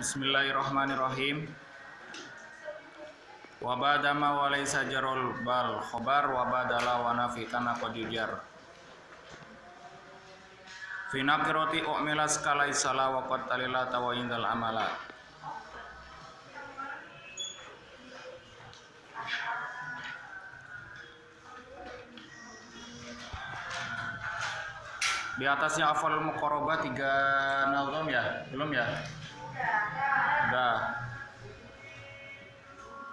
Bismillahirrahmanirrahim. Wa badama wa laysa jarul bal khobar wa badala wa nafikana qad yujar. Fi nakirati u'mila skala isala wa qad talila tawa indal amala. Di atasnya afal muqarabah tiga nazam ya? Belum ya? Udah.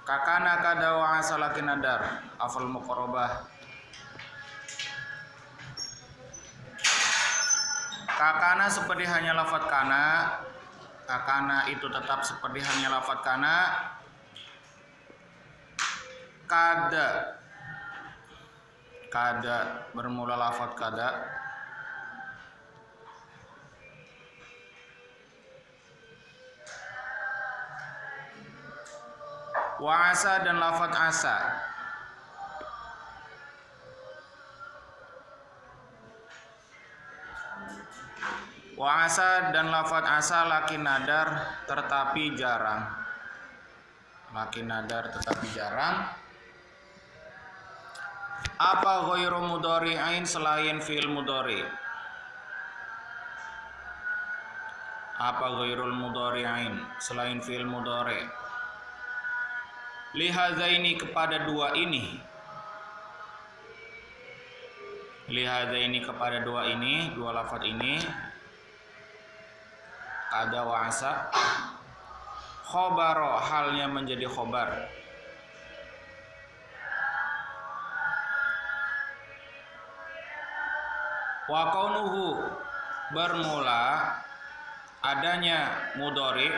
Kakana kada wa asalakin nadar afal muqarabah. Kakana seperti hanya lafat kana. Kakana itu tetap seperti hanya lafat kana. Kada kada bermula lafat kada wa asa dan lafat asa. Wa asa dan lafat asa laki nadar tetapi jarang. Laki nadar tetapi jarang. Apa ghairu mudhari'ain selain fi'il mudhari? Apa ghairul mudhari'ain selain fi'il mudhari' lihazaini kepada dua ini. Lihazaini kepada dua ini dua lafat ini. Ada wa'asa khobaro halnya menjadi khobar. Wa kaunuhu bermula adanya mudori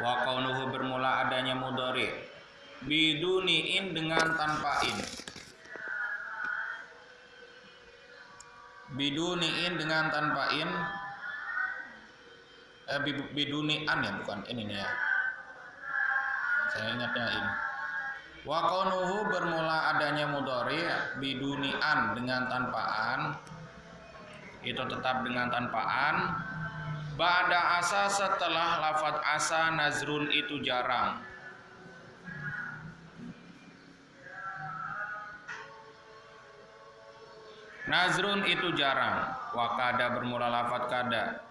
wa kaunuhu bermula adanya mudhari biduniin dengan tanpa in. Biduniin dengan tanpa in. Eh, bidunian ya bukan ini ya. Saya ingatnya in. Wa kaunuhu bermula adanya mudhari bidunian dengan tanpaan itu tetap dengan tanpaan Ba'da asa setelah lafat asa nazrun itu jarang. Nazrun itu jarang. Wakada bermula lafat kada.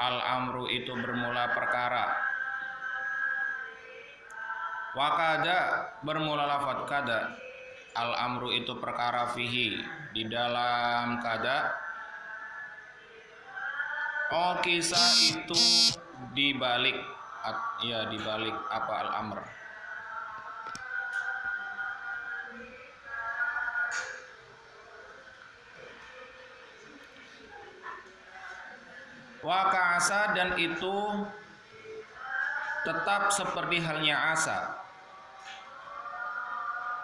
Al amru itu bermula perkara. Wakada bermula lafat kada. Al amru itu perkara fihi di dalam kada Oh kisah itu dibalik ya dibalik apa al amr Wakasa dan itu tetap seperti halnya asa.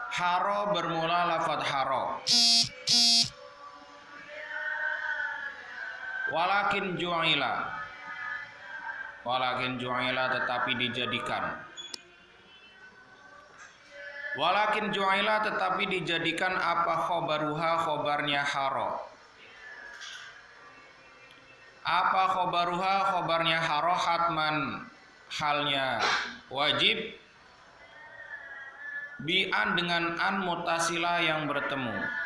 Haro bermula lafadz haro. Walakin ju'ila. Walakin ju'ila tetapi dijadikan. Walakin ju'ila tetapi dijadikan apa khobaruha khobarnya haro. Apa khobaruha khobarnya haro hatman. Halnya wajib. Bi'an dengan an mutasila yang bertemu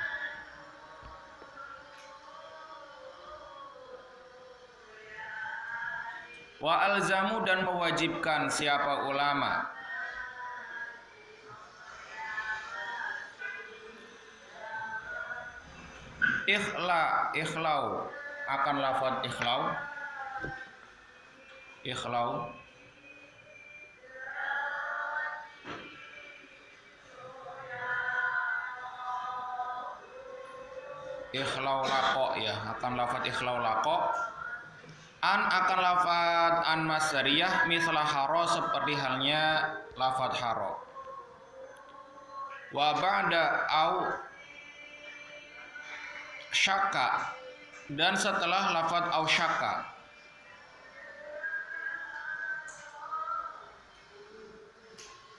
wa alzamu dan mewajibkan siapa ulama. Ikhla ikhlau. Akan lafad ikhlau. Ikhlau. Ikhlau lako ya. Akan lafad ikhlau lako An akan lafad an masdariyah mislah haro seperti halnya lafad haro. Wa ba'da au syaka dan setelah lafad au syaka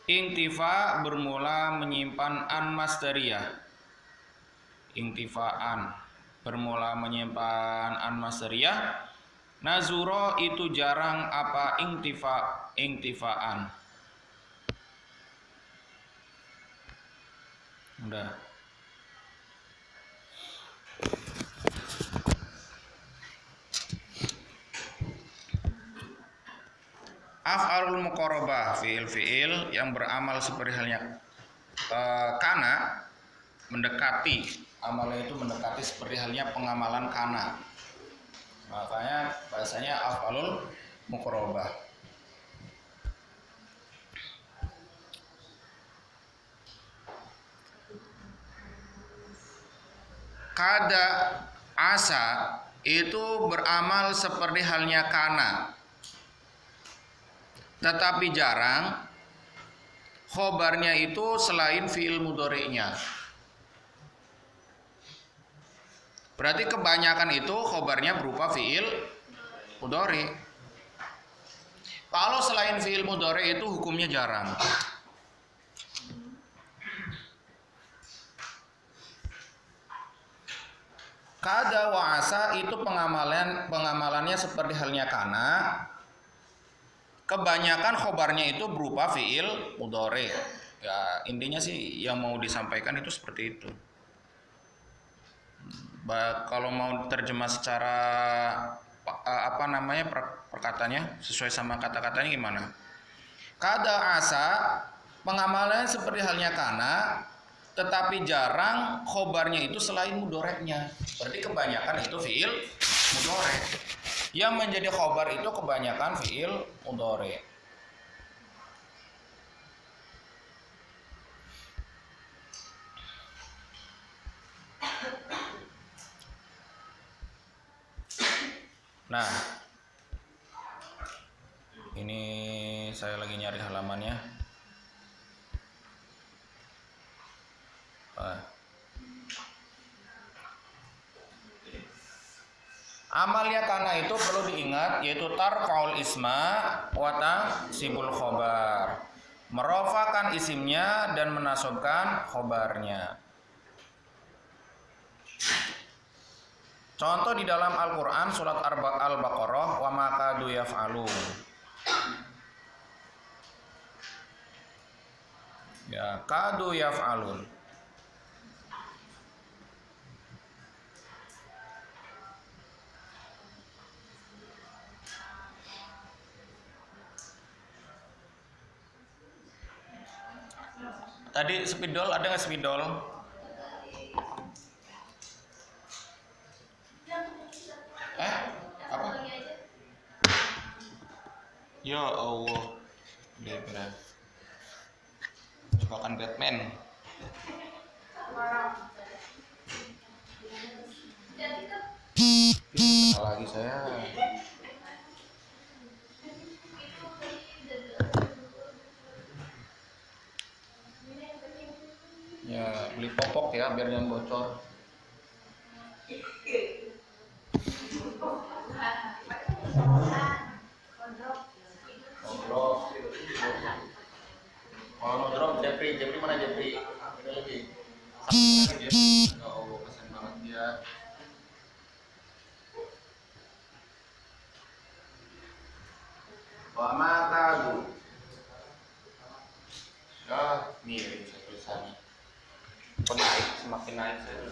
Intifa bermula menyimpan an masdariyah. Intifaan bermula menyimpan an masriyah nazuro itu jarang apa ingtifa ingtifaan udah. Af'alul muqarabah fiil fiil yang beramal seperti halnya. Uh, kana mendekati. Amalnya itu mendekati seperti halnya pengamalan kana makanya bahasanya af'alul muqarabah kada asa itu beramal seperti halnya kana. Tetapi jarang khobarnya itu selain fiil mudori'nya berarti kebanyakan itu khobarnya berupa fiil mudori kalau selain fiil mudori itu hukumnya jarang Kada wa itu pengamalan pengamalannya seperti halnya kana. Kebanyakan khobarnya itu berupa fiil mudore. Ya intinya sih yang mau disampaikan itu seperti itu. Ba, kalau mau terjemah secara apa namanya per, perkataannya sesuai sama kata-katanya gimana? Kada asa pengamalannya seperti halnya kana tetapi jarang khobarnya itu selain mudoreknya. Berarti kebanyakan itu fiil mudorek. Yang menjadi khobar itu kebanyakan fiil mudorek. Nah, ini saya lagi nyari halamannya. Amalnya karena itu perlu diingat yaitu tarfaul isma watang sibul khobar. Merofakan isimnya dan menasobkan khobarnya. Contoh di dalam Al-Quran surat Al-Baqarah wa makadu yaf'alun. Ya, kadu yaf'alun. Tadi spidol ada nggak spidol? Ya Allah, Debra. Coba kan Batman. lagi saya. ya beli popok ya biar jangan bocor. Oh, drop Jeffrey, Jeffrey mana Jeffrey? Ada lagi. Ya Allah, kasihan banget dia. Wa matagu. Ya, mirip tulisannya naik semakin naik wa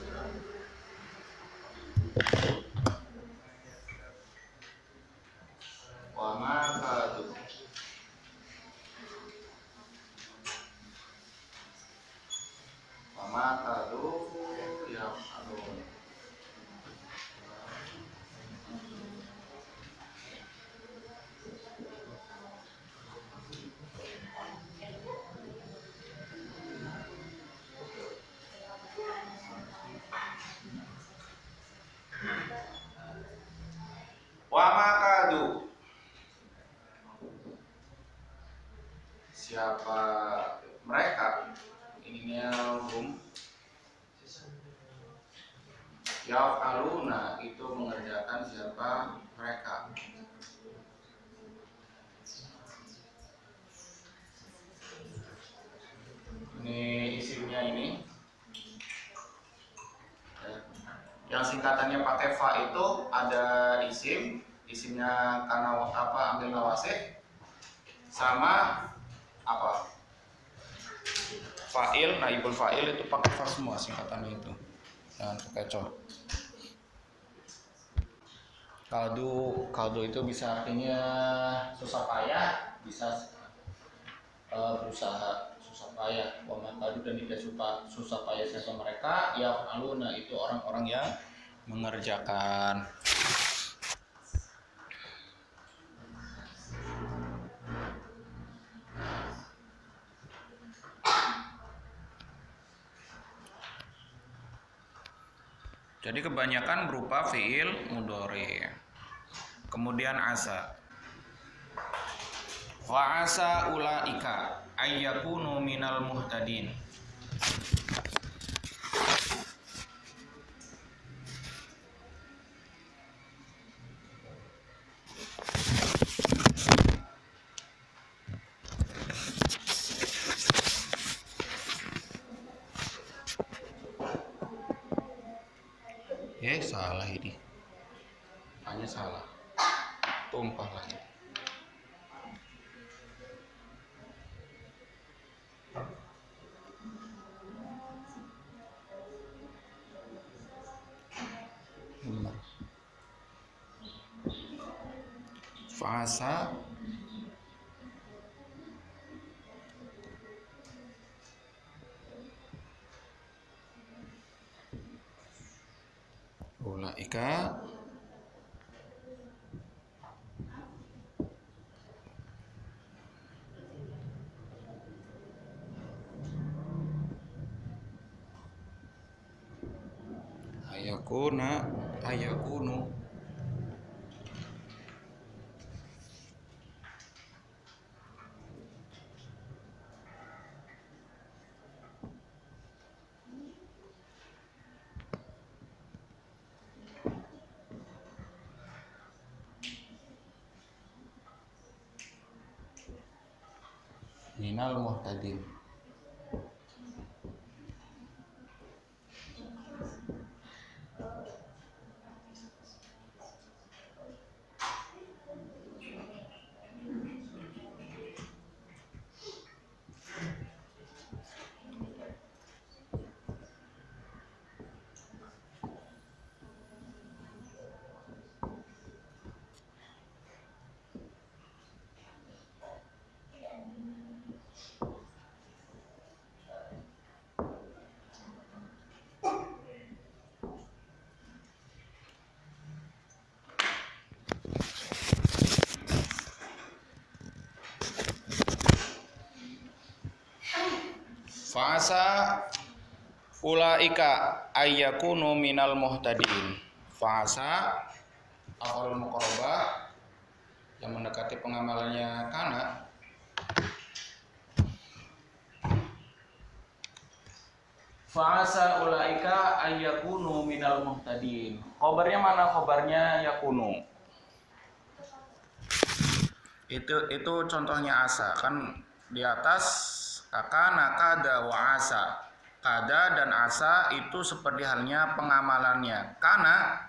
singkatannya pakai fa itu ada isim isimnya karena apa ambil nawasih sama apa? Fa'il naibul fa'il itu pakai fa semua singkatannya itu. Jangan kecoh kaldu kaldu itu bisa artinya susah payah bisa uh, berusaha susah payah. Waman kaldu dan tidak susah susah payah siapa mereka ya aluna itu orang-orang yang mengerjakan Jadi kebanyakan berupa fiil mudhari. Kemudian asa. Wa asa ulaika ayyakunu minal muhtadin. Fasa ulaika. Ayakuna ayakunu 19 Fasa ulaika ayyakunu minal muhtadin. Fasa afalul muqarrabah yang mendekati pengamalannya kana Fasa ulaika ayyakunu minal muhtadin. Khobarnya mana khobarnya yakunu? Itu itu contohnya asa kan di atas kakana kada wa asa. Kada dan asa itu seperti halnya pengamalannya. Karena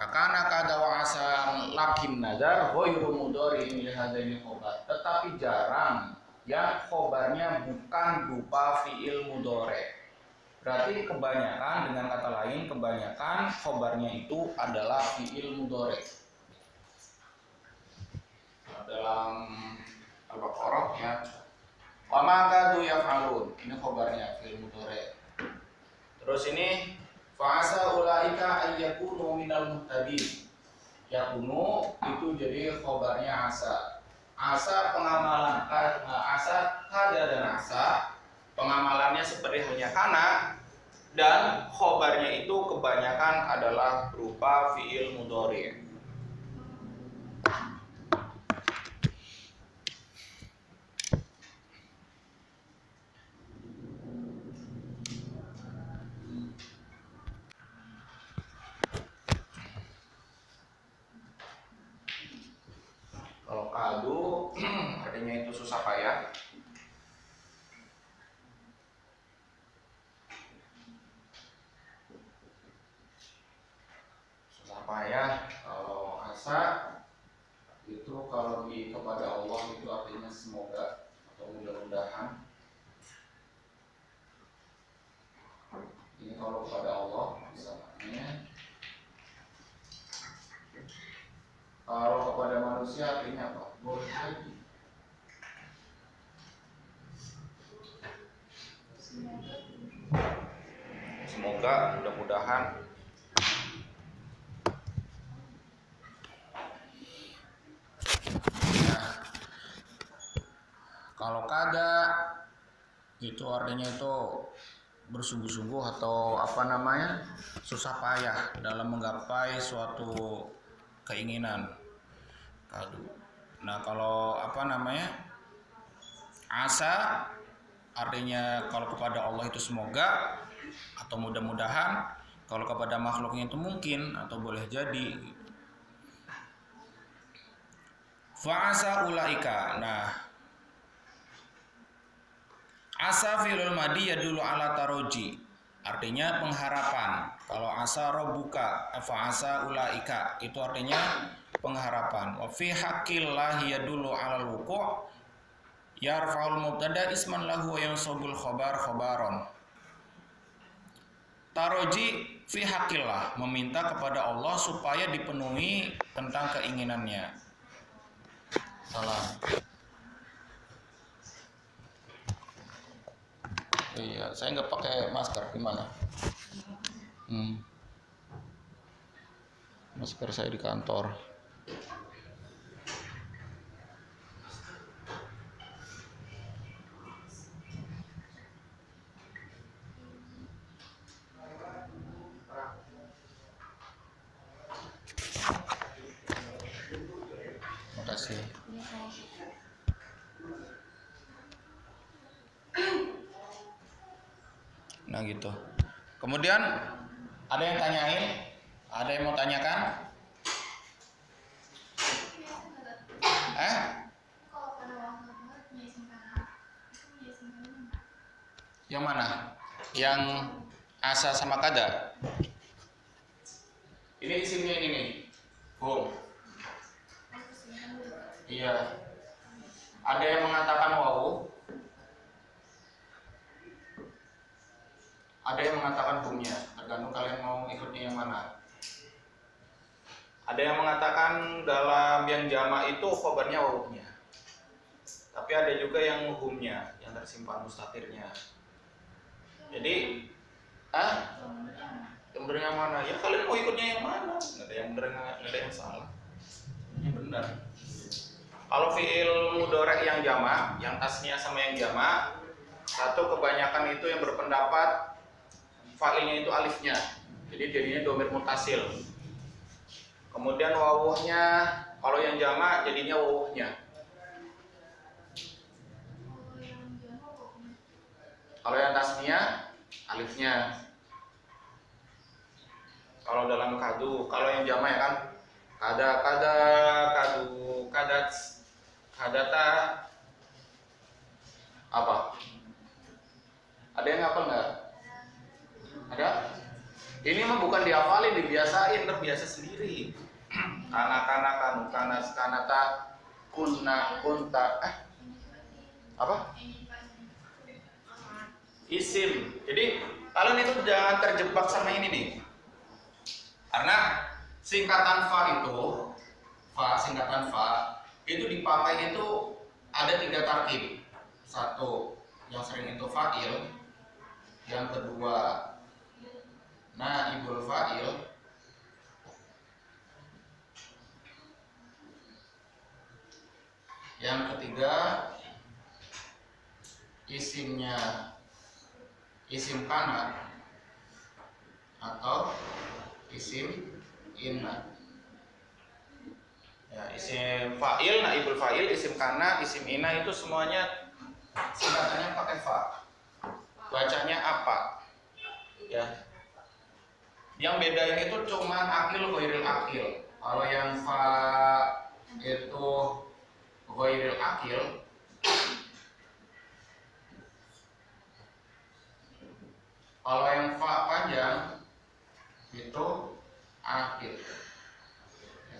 Kakana kada wa asa lakin nazar ghairu mudhari li hadaini khobar. Tetapi jarang yang khobarnya bukan berupa fiil mudore. Berarti kebanyakan dengan kata lain kebanyakan khobarnya itu adalah fiil mudore. Dalam Al-Baqarah. Wa ma kadu yaf'alun. Ini khobarnya fiil mudore. Terus ini fa'asa ulaika ayyakunu minal muhtadin. Yakunu itu jadi khobarnya asa asa pengamalan asa kada dan asa pengamalannya seperti halnya kana dan khobarnya itu kebanyakan adalah berupa fiil mudhari. Kalau kadu artinya itu susah payah. sih artinya apa? Boleh jadi. Semoga mudah-mudahan Nah, kalau kada itu artinya itu bersungguh-sungguh atau apa namanya susah payah dalam menggapai suatu keinginan. Nah kalau apa namanya asa artinya kalau kepada Allah itu semoga atau mudah-mudahan kalau kepada makhluknya itu mungkin atau boleh jadi Fa'asa ulaika. Nah, asa filul madi ya dulu ala taroji. Artinya pengharapan. Kalau asa robuka, fa'asa ulaika itu artinya pengharapan. Wa fi haqqillahi dulu ala wuku' yarfa'ul mubtada isman lahu yang sobul khobar khobaron. Taroji fi hakillah meminta kepada Allah supaya dipenuhi tentang keinginannya. Salam. Iya saya nggak pakai masker gimana? Hmm. masker saya di kantor Nah gitu. Kemudian ada yang tanyain? Ada yang mau tanyakan? Eh? Yang mana? Yang asa sama kada? Ini isimnya ini nih. Home. Iya. Ada yang mengatakan wau, Ada yang mengatakan humnya, tergantung kalian mau ikutnya yang mana. Ada yang mengatakan dalam yang jama itu khobarnya wawuhnya. Tapi ada juga yang humnya, yang tersimpan mustatirnya. Jadi, ah, benar yang mana? Ya kalian mau ikutnya yang mana? Nggak ada yang benar, nggak ada yang salah. Yang benar. Kalau fiil mudorek yang jama, yang tasnya sama yang jama, satu kebanyakan itu yang berpendapat fa'ilnya itu alifnya jadi jadinya domir mutasil kemudian wawuhnya kalau yang jama jadinya wawuhnya kalau yang tasnya alifnya kalau dalam kadu kalau yang jama ya kan kada kada kadu kadat kadata apa ada yang apa enggak ada? Ini mah bukan dihafalin, dibiasain, terbiasa sendiri. Anak-anak kanu kanas kanata kunna kunta eh apa? Isim. Jadi kalian itu jangan terjebak sama ini nih. Karena singkatan fa itu fa singkatan fa itu dipakai itu ada tiga tarkib. Satu yang sering itu fa'il, yang kedua naibul fa'il yang ketiga isimnya isim kana isim inna ya isim fa'il naibul fa'il isim kana isim inna itu semuanya singkatannya pakai fa bacanya apa? Ya. Yang beda ini tuh cuman akil ghairil akil. Kalau yang fa itu ghairil akil Kalau yang fa panjang itu akil. Ya,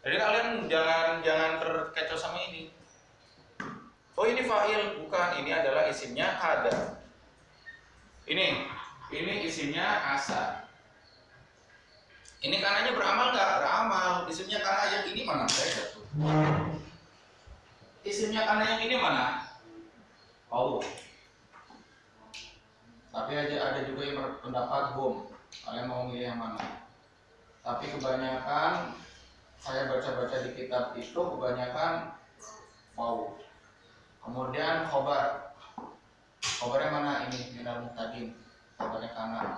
Jadi kalian jangan jangan terkecoh sama ini. Oh ini fa'il, bukan. Ini adalah isimnya ada. Ini, ini isinya asa. Ini kanannya beramal nggak? Beramal. Isimnya kana yang ini mana? Saya jatuh. Isimnya kana yang ini mana? Oh. Tapi aja ada juga yang berpendapat home. Kalian mau milih yang mana? Tapi kebanyakan saya baca-baca di kitab itu kebanyakan wow. Kemudian khobar. Khobarnya mana ini? Minal mutadin. Khobarnya kanan.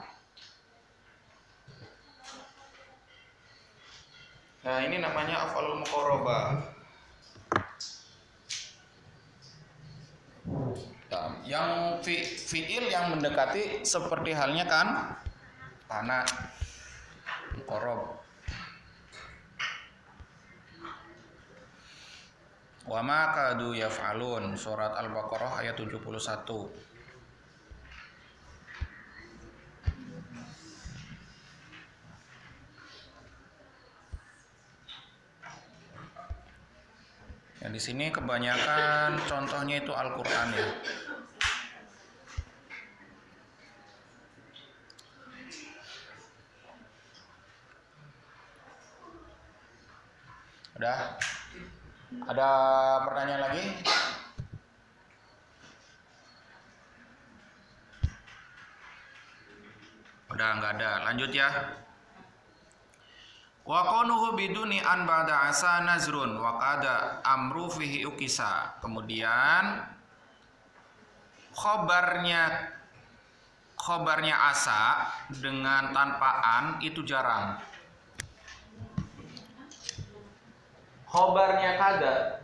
Nah, ini namanya afalul muqarrabah. Yang fi, fiil yang mendekati seperti halnya kan tanah muqarrab. Wa ma kadu yaf'alun surat Al-Baqarah ayat 71. Ya, di sini kebanyakan contohnya itu Al-Qur'an ya. Udah? Ada pertanyaan lagi? Udah nggak ada. Lanjut ya. Wa qanuhu biduni an ba'da asa nazrun wa qada amru fihi ukisa. Kemudian khobarnya khobarnya asa dengan tanpa an itu jarang. Khobarnya kada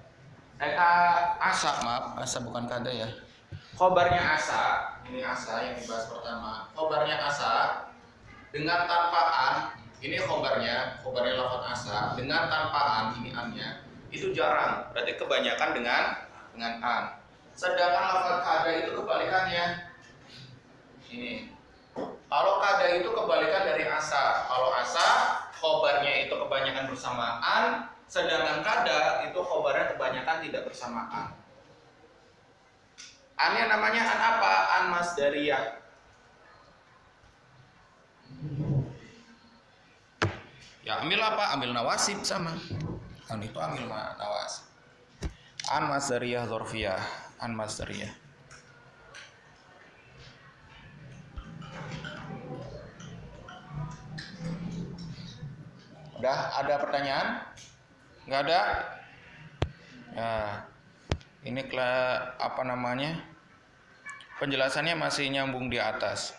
eh ka, asa maaf asa bukan kada ya. Khobarnya asa ini asa yang dibahas pertama. Khobarnya asa dengan tanpa an ini khobarnya, khobarnya lafaz asa dengan tanpa an ini annya itu jarang. Berarti kebanyakan dengan dengan an. Sedangkan lafaz kada itu kebalikannya. Ini. Kalau kada itu kebalikan dari asa. Kalau asa khobarnya itu kebanyakan bersamaan, sedangkan kada itu khobarnya kebanyakan tidak bersamaan. Annya namanya an apa? An masdariyah. Ya ambil apa? Ambil nawasib sama. Kan itu ambil nawasib. An masdariyah zorfiyah. An masdariyah. Udah ada pertanyaan? Nggak ada? Ya. Ini apa namanya? Penjelasannya masih nyambung di atas.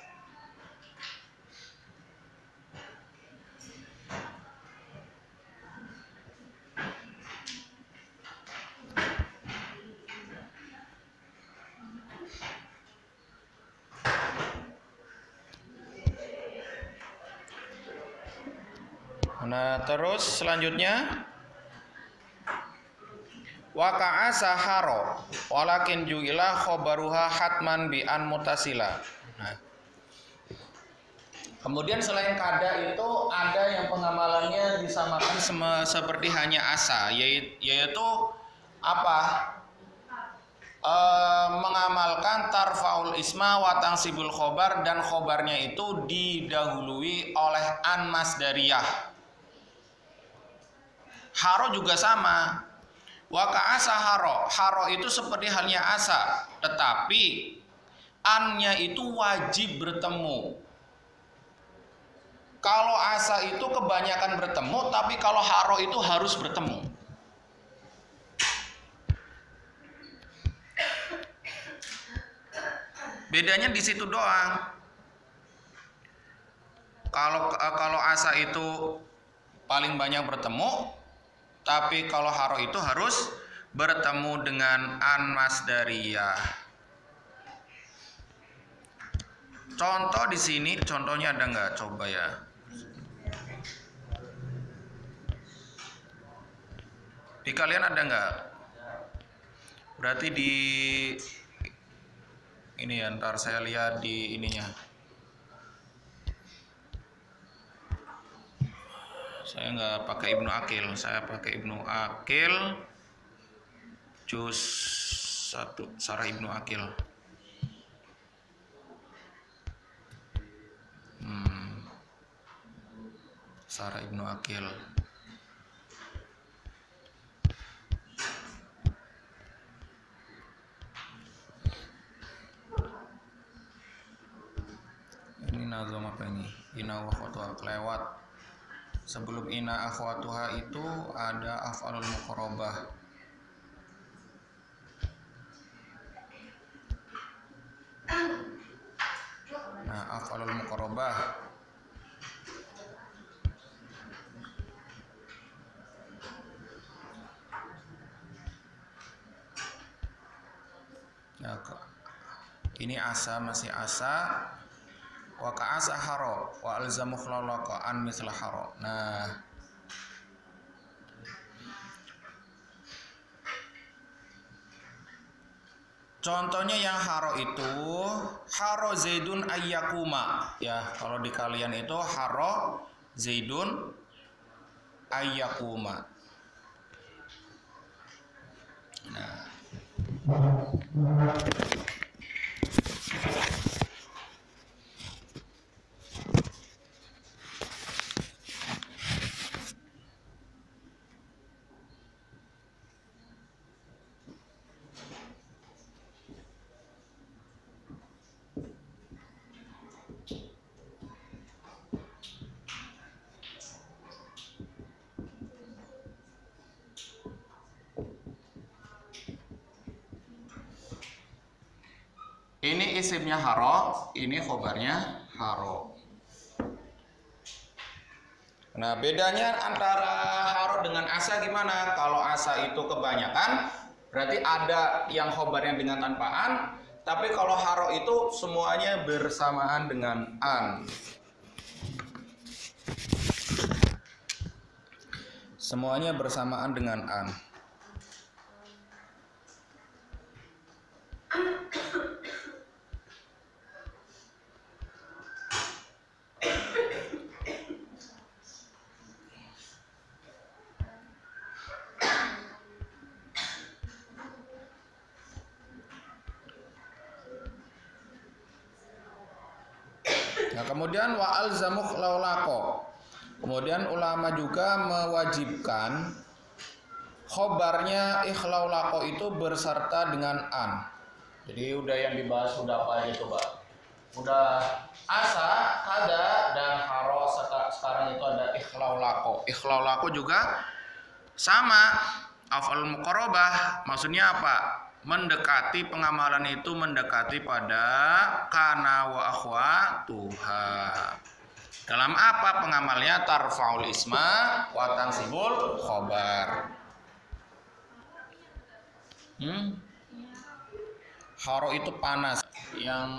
Nah, terus selanjutnya Waka'a saharo walakin ju'ila khobaruha hatman bi an mutasila. Nah. Kemudian selain kada itu ada yang pengamalannya disamakan seperti hanya asa yaitu apa? E, mengamalkan tarfaul isma watang sibul khobar dan khobarnya itu didahului oleh an masdariyah. Haro juga sama. Waka asa haro. Haro itu seperti halnya asa. Tetapi annya itu wajib bertemu. Kalau asa itu kebanyakan bertemu, tapi kalau haro itu harus bertemu. Bedanya di situ doang. Kalau kalau asa itu paling banyak bertemu, tapi kalau haro itu harus bertemu dengan an masdariyah. Contoh di sini, contohnya ada nggak? Coba ya. Di kalian ada nggak? Berarti di ini ya, ntar saya lihat di ininya. Saya nggak pakai Ibnu Akil. Saya pakai Ibnu Akil juz satu Sarah Ibnu Akil. Hmm. Sarah Ibnu Akil. Ini nazam apa ini? Ina wa akhwatuha kelewat sebelum ina akhwatuha itu ada af'alul muqarrabah. Nah af'alul muqarrabah. Nah, ini asa masih asa wa ka'asa haro wa alzamu khlalaka an misla haro. Nah. Contohnya yang haro itu haro zaidun ayyakuma. Ya kalau di kalian itu haro zaidun ayyakuma. Nah Ini isimnya haro, ini khobarnya haro. Nah, bedanya antara haro dengan asa gimana? Kalau asa itu kebanyakan, berarti ada yang khobarnya dengan tanpa an, tapi kalau haro itu semuanya bersamaan dengan an. Semuanya bersamaan dengan an. Nah, kemudian wa alzamuk laulako. Kemudian ulama juga mewajibkan khobarnya ikhlaulako itu berserta dengan an. Jadi udah yang dibahas udah apa aja coba? Udah asa, kada dan haro sekarang itu ada ikhlaulako. Ikhlaulako juga sama afal muqarrabah. Maksudnya apa? Mendekati pengamalan itu mendekati pada kana wa akhwa tuha. Dalam apa pengamalnya tarfaul isma wa tansibul khobar. Hmm? Haro itu panas. Yang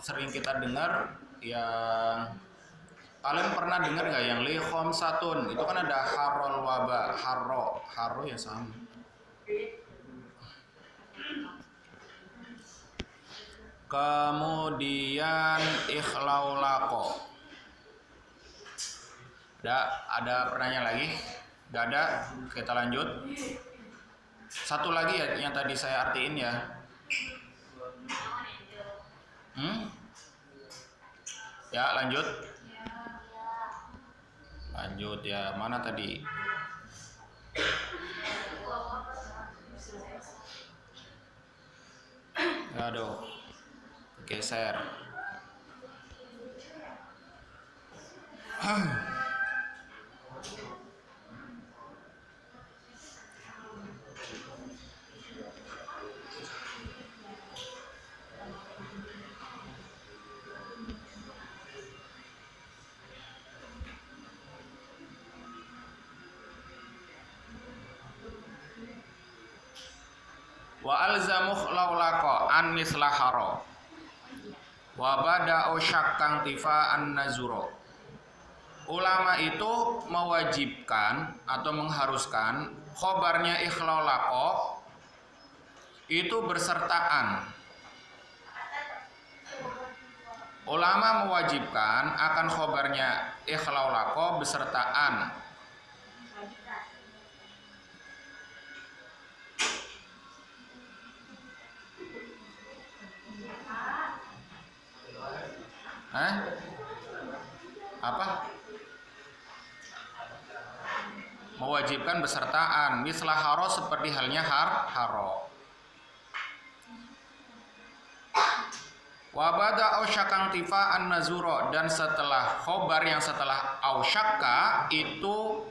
sering kita dengar yang kalian pernah dengar nggak yang lihom satun itu kan ada harol waba haro haro ya sama Kemudian ikhlaulako. Ada ada pertanyaan lagi? Gak ada? Kita lanjut. Satu lagi ya yang tadi saya artiin ya. Hmm? Ya, lanjut. Lanjut ya. Mana tadi? Aduh geser. Wa alzamu laulako an mislaharo wa bada'u syakkang tifa'an nazuro ulama itu mewajibkan atau mengharuskan khobarnya ikhlaulako itu bersertaan. Ulama mewajibkan akan khobarnya ikhlaulako besertaan Hah? Apa? mewajibkan besertaan. Mislah haro seperti halnya har haro. Wabada ausyakang tifa an nazuro. Dan setelah khobar yang setelah ausyaka itu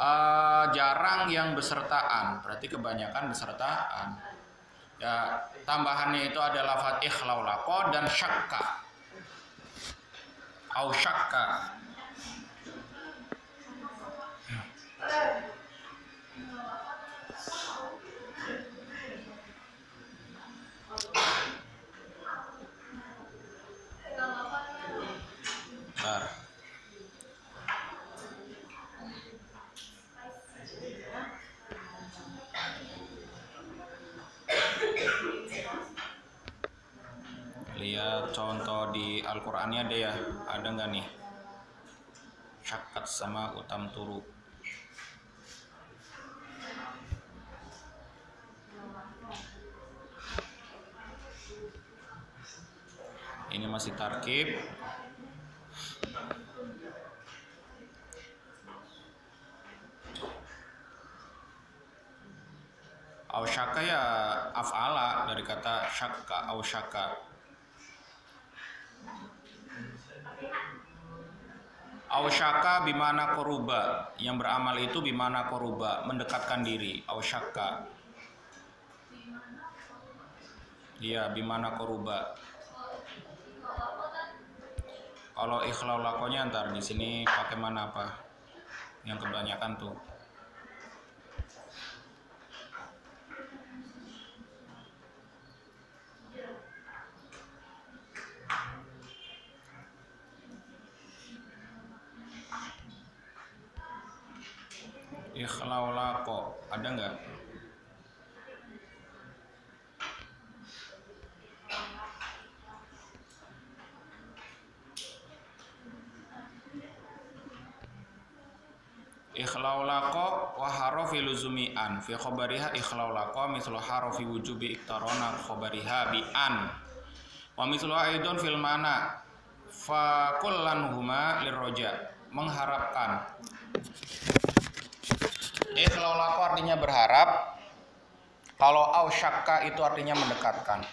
uh, jarang yang besertaan. Berarti kebanyakan besertaan. Ya tambahannya itu adalah fatih laulako dan syakka ao Chaka. Claro. Contoh di Al-Qur'annya ada ya. Ada nggak nih? Syakat sama utam turu. Ini masih tarkib. Ausyaka ya af'ala dari kata syakka ausyaka Ausyaka bimana koruba. Yang beramal itu bimana koruba. Mendekatkan diri. Ausyaka Iya bimana koruba. Kalau ikhlau lakonya ntar di sini pakai mana apa? Yang kebanyakan tuh ikhlau lako ada nggak? Ikhlau lako wa harofi luzumi'an. Fi khobariha ikhlau lako mislu harofi wujubi iktarona khobariha bi an wa mislu aidon fil mana. Fa kullanhuma lirroja. Mengharapkan ikhlau lako artinya berharap. Kalau ausyakka itu artinya mendekatkan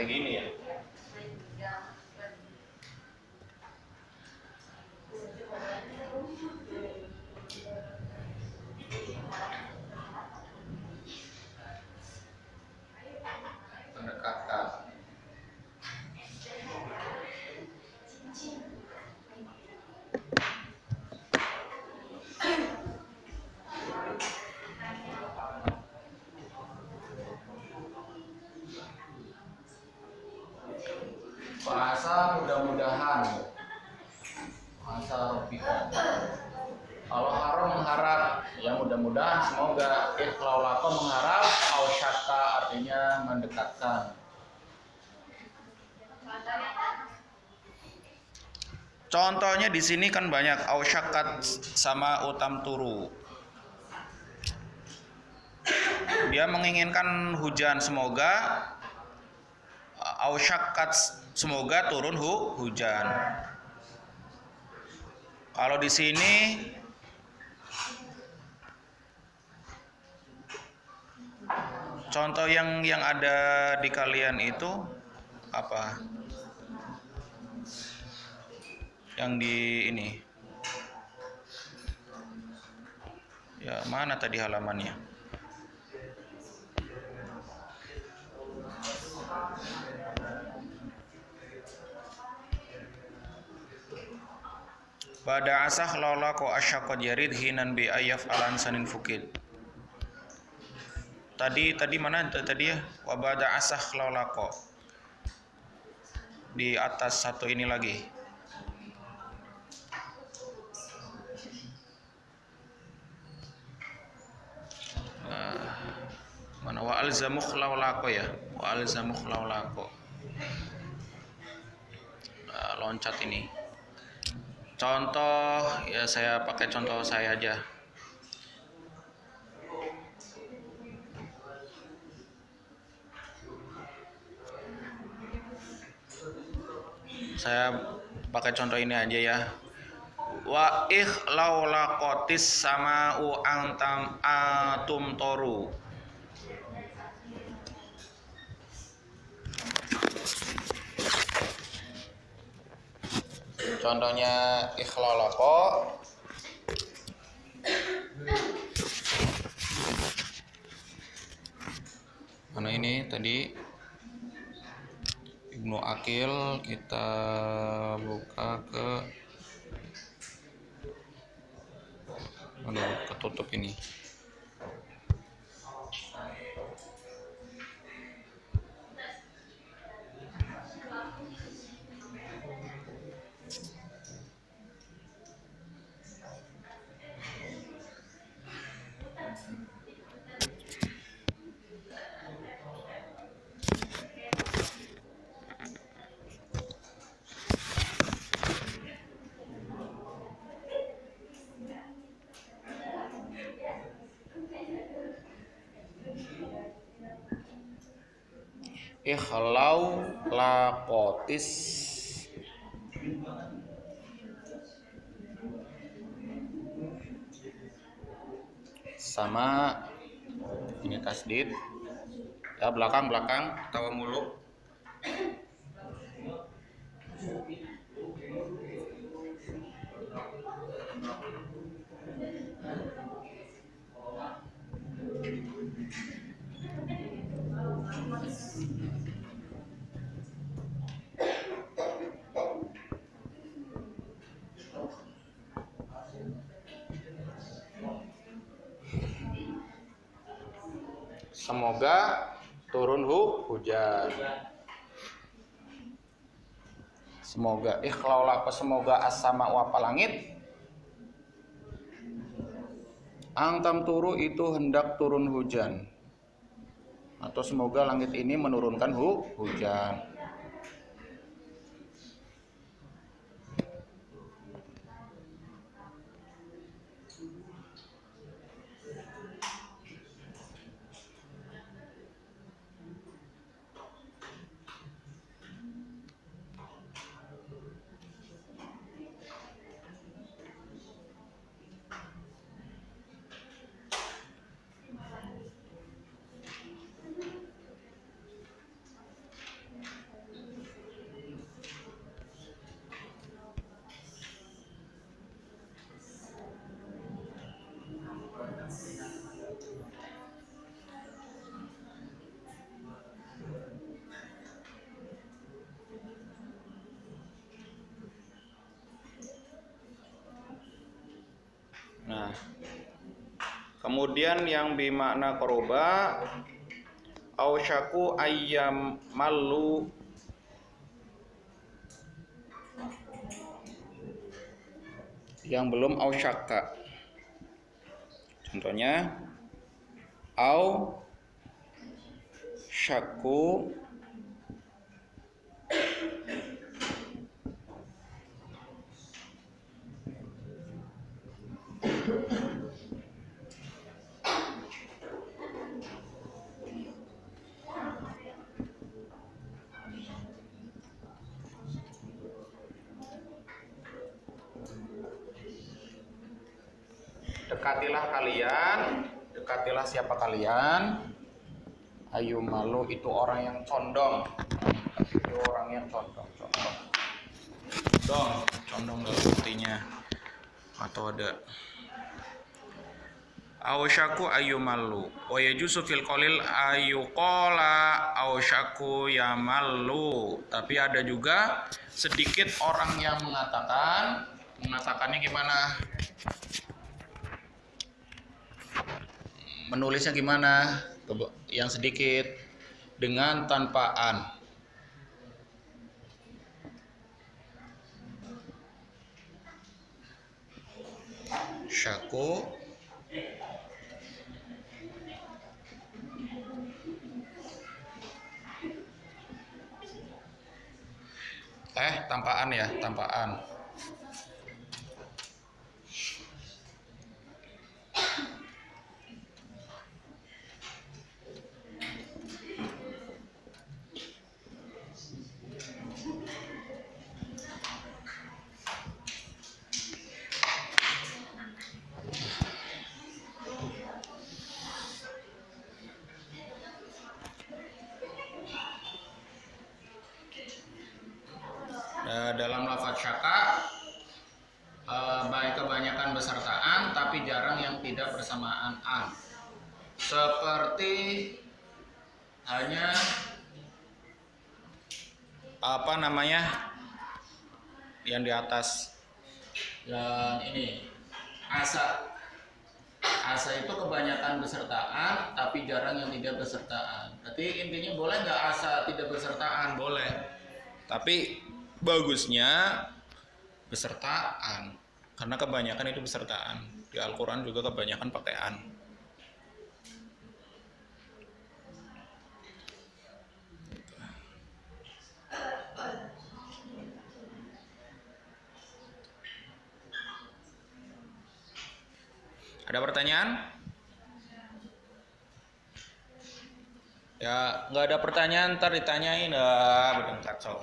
again Contohnya di sini kan banyak ausyakat sama utam turu. Dia menginginkan hujan semoga ausyakat semoga turun hu, hujan. Kalau di sini contoh yang yang ada di kalian itu apa? Yang di ini ya mana tadi halamannya Pada asah lola ko asyakot yarid hinan bi ayaf alan sanin fukid. Tadi tadi mana tadi ya? Wabada asah lola ko. Di atas satu ini lagi. Alzamukh laulako ya? Wa alzamukh laulako. Uh, loncat ini. Contoh ya saya pakai contoh saya aja. Saya pakai contoh ini aja ya. Wa ikhlaulakotis sama u antam atum toru. Contohnya ikhlolako Mana ini tadi Ibnu Akil kita buka ke Aduh, ketutup ini. Ikhlau lakotis. Sama ini tasdid. Ya belakang belakang tawa mulu Semoga turun hu hujan. Semoga ikhlaulah semoga asama apa langit. Angtam turu itu hendak turun hujan. Atau semoga langit ini menurunkan hu hujan. Nah, kemudian yang bimakna koroba ausyaku ayam malu yang belum ausyaka. Contohnya au syaku dekatilah kalian kalian ayu malu itu orang yang condong. Itu orang yang condong condong. Dong condong dalam buktinya atau ada. Awsyaku ayu malu. Wa yajusu fil qalil ayu qala awsyaku ya malu. Tapi ada juga sedikit orang yang mengatakan mengatakannya gimana menulisnya gimana? Yang sedikit. Dengan tanpa an syaku. Eh tampaan ya tampaan Eh, dalam lafaz syaka uh, baik kebanyakan besertaan tapi jarang yang tidak bersamaan an seperti hanya apa namanya yang di atas. Yang ini asa. Asa itu kebanyakan besertaan tapi jarang yang tidak besertaan. Berarti intinya boleh nggak asa tidak besertaan? Boleh. Tapi bagusnya besertaan. Karena kebanyakan itu besertaan. Di Al-Quran juga kebanyakan pakai ada pertanyaan? Ya nggak ada pertanyaan ntar ditanyain. Ah bener kacau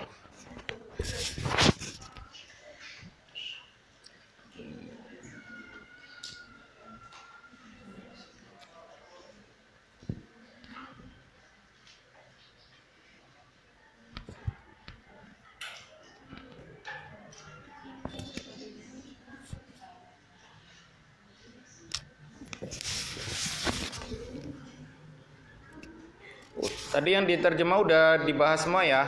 Tadi yang diterjemah udah dibahas semua ya.